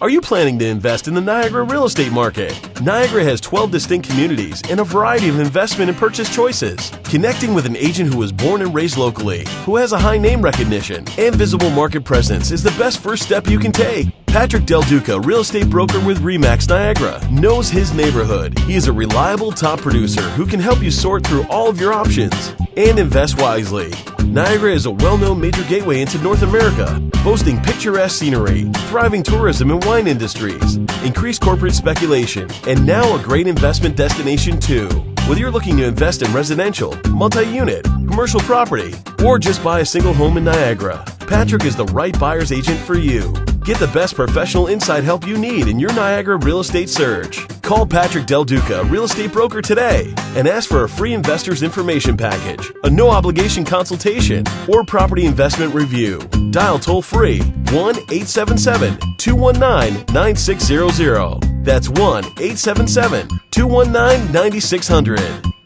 Are you planning to invest in the Niagara real estate market? Niagara has 12 distinct communities and a variety of investment and purchase choices. Connecting with an agent who was born and raised locally, who has a high name recognition and visible market presence is the best first step you can take. Patrick DelDuca, real estate broker with REMAX Niagara, knows his neighborhood. He is a reliable top producer who can help you sort through all of your options and invest wisely. Niagara is a well known major gateway into North America, boasting picturesque scenery, thriving tourism and wine industries, increased corporate speculation, and now a great investment destination too. Whether you're looking to invest in residential, multi unit, commercial property, or just buy a single home in Niagara, Patrick is the right buyer's agent for you. Get the best professional inside help you need in your Niagara real estate search. Call Patrick DelDuca, real estate broker today, and ask for a free investor's information package, a no obligation consultation, or property investment review. Dial toll free 1 877 219 9600. That's 1 877 219 9600.